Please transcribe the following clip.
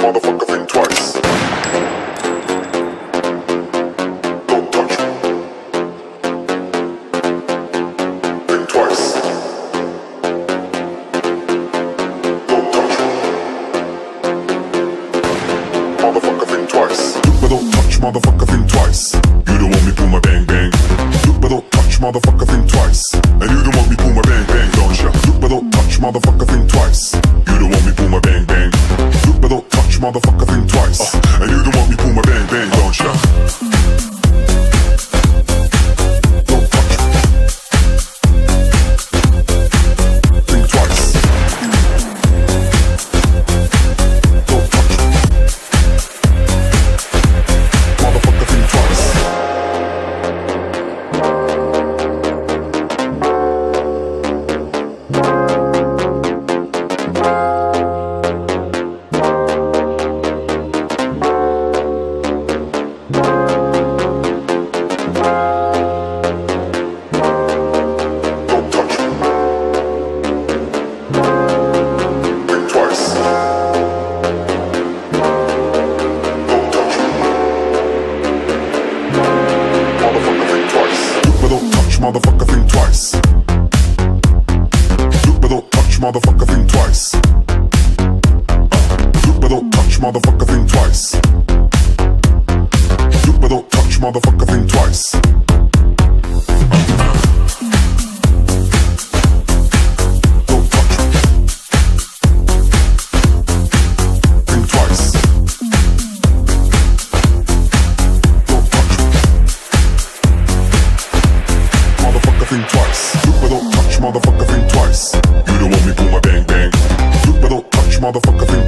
motherfucker think twice. Don't touch. Think twice. Don't touch. Motherfucker think twice. Don't touch, motherfucker think twice. You don't want me pull my bang bang. Don't touch, motherfucker think twice. And you don't want me pull my bang bang, don't ya? Don't touch, motherfucker. Motherfucker, think twice. And motherfucker, think twice. Look but don't touch, motherfucker, think twice. Look but don't touch, motherfucker, think twice. Look but don't touch, motherfucker, think twice. Think twice. Look but don't touch, motherfucker, think twice. You don't want me pull my bang bang. Look but don't touch, motherfucker, think